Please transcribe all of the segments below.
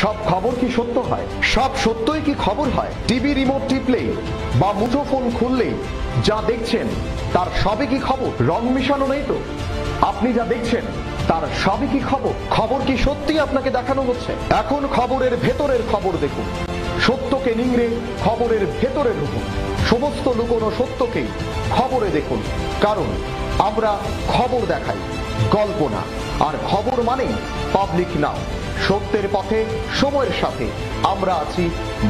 সব খবর কি সত্য হয়? সব সত্যই কি খবর হয়? টিভি রিমোট টিপলেই বা মুঠোফোন খুললেই যা দেখছেন, তার সবই কি খবর? রং মিশানো নেই তো? আপনি যা দেখছেন, তার সবই কি খবর? খবর কি সত্যি আপনাকে দেখানো হচ্ছে? এখন খবরের ভেতরের খবর দেখুন। সত্যকে নিংড়ে খবরের ভেতরে ঢুকুন। সমস্ত লুকোনো সত্যকে খবরে দেখুন। কারণ আমরা খবর দেখাই, গল্প না। আর খবর মানেই পাবলিক নাও সত্যের পথে, সময়ের সাথে। আমরা আছি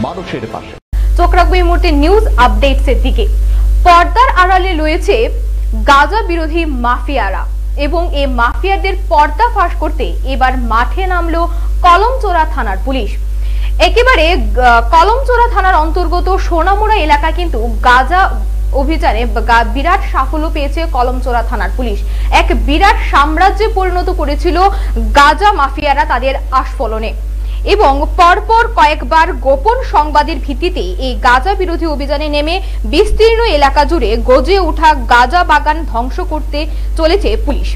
মানুষের পাশে। চোখ রাখব মুহূর্তে নিউজ আপডেটস এর দিকে। পর্দার আড়ালে রয়েছে গাজা বিরোধী মাফিয়ারা। এবং এই মাফিয়াদের পর্দা ফাঁস করতে এবার মাঠে নামলো কলমচোরা থানার পুলিশ। একেবারে কলমচোরা থানার অন্তর্গত সোনামুড়া এলাকা কিন্তু গাজা অভিযানে বিরাট সাফল্য পেয়েছে কলমচোরা থানার পুলিশ। এক বিরাট সাম্রাজ্যে পরিণত করেছিল গাজা মাফিয়ারা তাদের আস্ফলনে। এবং পরপর কয়েকবার গোপন সংবাদের ভিত্তিতে এই গাজা বিরোধী অভিযানে নেমে বিস্তীর্ণ এলাকা জুড়ে গজে ওঠা গাজা বাগান ধ্বংস করতে চলেছে পুলিশ।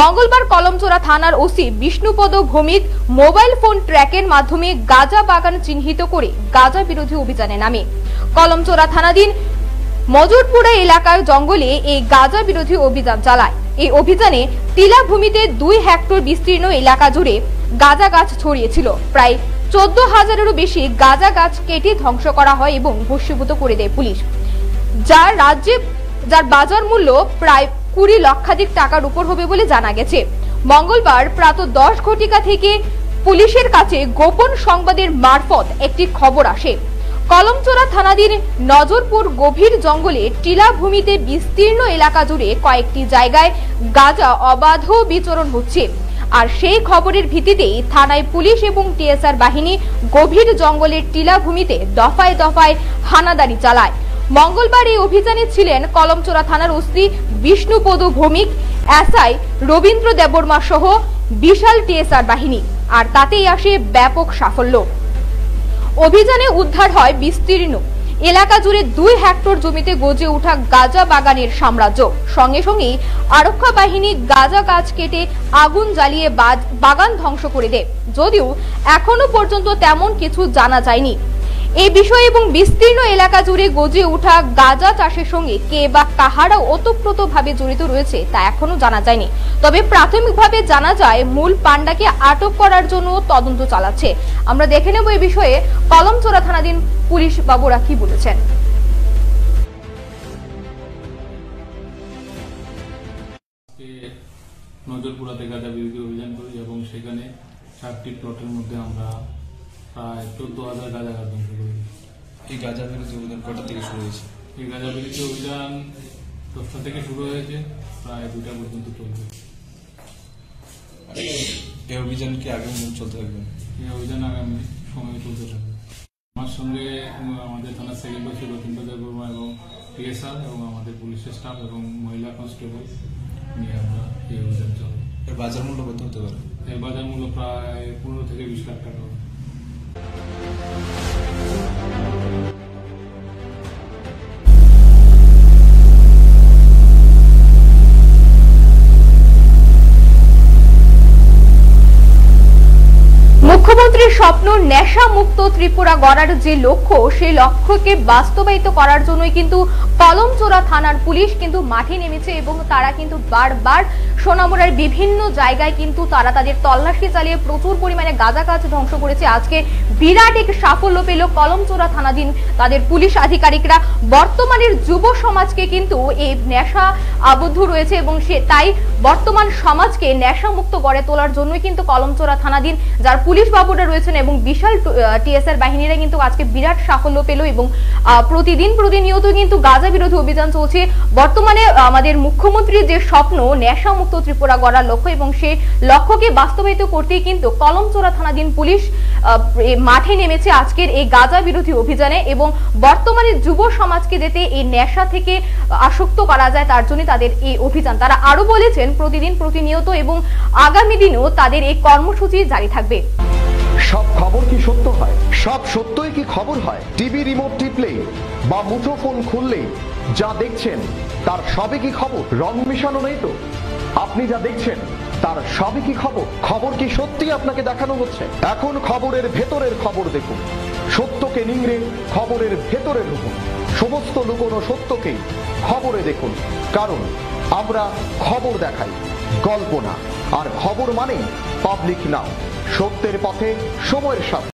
মঙ্গলবার কলমচোরা থানার OC Bishnupada Bhowmik mobile phone ট্র্যাকের মাধ্যমে গাজা বাগান চিহ্নিত করে গাজা বিরোধী অভিযানে নামে। কলমচোরা থানাধীন মজুরপুরা এলাকার জঙ্গলে এই গাজা বিরোধী অভিযান চালায়। এই অভিযানে টিলাভূমিতে দুই হেক্টর বিস্তীর্ণ এলাকা জুড়ে গাজা গাছ ছড়িয়েছিল। প্রায় চোদ্দ হাজারেরও বেশি গাজা গাছ কেটে ধ্বংস করা হয় এবং ভস্মীভূত করে দেয় পুলিশ। যার রাজ্যে, যার বাজার মূল্য প্রায় কুড়ি লক্ষাধিক টাকার উপর হবে বলে জানা গেছে। মঙ্গলবার প্রাত দশ ঘটিকা থেকে পুলিশের কাছে গোপন সংবাদের মারফত একটি খবর আসে। কলমচোরা থানাধীন নজরপুর গভীর জঙ্গলে টিলাভূমিতে বিস্তীর্ণ এলাকা জুড়ে কয়েকটি জায়গায় গাজা অবাধ বিচরণ হচ্ছে। আর সেই খবরের ভিত্তিতেই থানায় পুলিশ এবং টিএসআর বাহিনী গভীর জঙ্গলের টিলাভূমিতে দফায় দফায় হানাদারি চালায়। মঙ্গলবার এই অভিযানে ছিলেন কলমচোরা থানার ওসি বিষ্ণুপদ ভৌমিক, এসআই রবীন্দ্র দেববর্মা সহ বিশাল টিএসআর বাহিনী। আর তাতেই আসে ব্যাপক সাফল্য। অভিযানে উদ্ধার হয় বিস্তীর্ণ। এলাকা জুড়ে দুই হেক্টর জমিতে গজে ওঠা গাজা বাগানের সাম্রাজ্য। সঙ্গে সঙ্গে আরক্ষা বাহিনী গাজা গাছ কেটে আগুন জ্বালিয়ে বাগান ধ্বংস করে দেয়। যদিও এখনও পর্যন্ত তেমন কিছু জানা যায়নি। এই বিষয়ে এবং বিস্তীর্ণ এলাকা জুড়ে গজে ওঠা গাজা চাষের সঙ্গে কে বা কাহারা ওতপ্রোত ভাবে জড়িত রয়েছে তা এখনও জানা যায়নি। তবে প্রাথমিকভাবে জানা যায়, মূল পান্ডাকে আটক করার জন্য তদন্ত চালাচ্ছে। আমরা দেখে নেব এই বিষয়ে কলমচোরা থানাধীন পুলিশ বাবুরা কি বলেছেন। নজরপুরাতে গাঁজা বিরোধী অভিযান করি এবং সেখানে চারটি প্লটের মধ্যে আমরা প্রায় চোদ্দ হাজার গাঁজা গাছ ধ্বংস করি এই গাঁজা বিরোধী অভিযান কটা থেকে শুরু হয়েছে? এই গাঁজা বিরোধী অভিযান দশটা থেকে শুরু হয়েছে প্রায় দুটা পর্যন্ত চলবে। এই অভিযান কি আগামী দিন চলতে থাকবে? এই অভিযান আগামী সময়ে চলতে থাকবে। আমার সঙ্গে আমাদের থানার সেকেন্ড ওসি রবীন্দ্র দেববর্মা এবং টিএসআর এবং আমাদের পুলিশের স্টাফ এবং মহিলা কনস্টেবল নিয়ে আমরা এই অভিযান চালাবো। এর বাজার মূল্য কত হতে পারে? এর বাজার মূল্য প্রায় পনেরো থেকে বিশ লাখ টাকা うん。হবে। স্বপ্ন নেশা মুক্ত ত্রিপুরা গড়ার যে লক্ষ্য, সেই লক্ষ্যকে বাস্তবায়িত করার জন্যই কিন্তু কলমচোরা থানার পুলিশ কিন্তু মাঠে নেমেছে এবং তারা কিন্তু বারবার সোনামুড়ার বিভিন্ন জায়গায় কিন্তু তারা তাদের তল্লাশি চালিয়ে প্রচুর পরিমাণে গাঁজা গাছ ধ্বংস করেছে আজকে বিরাট এক সাফল্য পেল কলমচোরা থানাধীন তাদের পুলিশ আধিকারিকরা বর্তমানের যুব সমাজকে কিন্তু এই নেশা আবদ্ধ রয়েছে এবং সে তাই বর্তমান সমাজকে নেশা মুক্ত গড়ে তোলার জন্যই কিন্তু কলমচোরা থানাধীন যার পুলিশ বাবুরা রয়েছেন এবং বিশাল টিএসআর বাহিনীরা কিন্তু আজকে বিরাট সাফল্য পেল এবং প্রতিদিন প্রতিনিয়ত কিন্তু গাঁজা বিরোধী অভিযান চলছে। বর্তমানে আমাদের মুখ্যমন্ত্রীর যে স্বপ্ন নেশা মুক্ত ত্রিপুরা গড়ার লক্ষ্য এবং সেই লক্ষ্যকে বাস্তবায়িত করতেই কিন্তু কলমচোরা থানাধীন পুলিশ মাঠে নেমেছে আজকের এই গাঁজা বিরোধী অভিযানে এবং বর্তমানে যুব সমাজকে যাতে এই নেশা থেকে আসক্ত করা যায় তার জন্য তাদের এই অভিযান। তারা আরও বলেছেন, প্রতিদিন প্রতিনিয়ত এবং আগামী দিনেও তাদের এই কর্মসূচি জারি থাকবে। সব খবর কি সত্য হয়? সব সত্যই কি খবর হয়? টিভি রিমোট টিপলেই বা মুঠোফোন খুললেই যা দেখছেন, তার সবই কি খবর? রং মিশানো নেই তো? আপনি যা দেখছেন, তার সবই কি খবর? খবর কি সত্যি আপনাকে দেখানো হচ্ছে? এখন খবরের ভেতরের খবর দেখুন। সত্যকে নিংড়ে খবরের ভেতরে ঢুকুন। সমস্ত লুকোনো সত্যকে খবরে দেখুন। কারণ আমরা খবর দেখাই। গল্প না আর খবর মানে পাবলিক নাও সত্যের পথে সময়ের সাথে।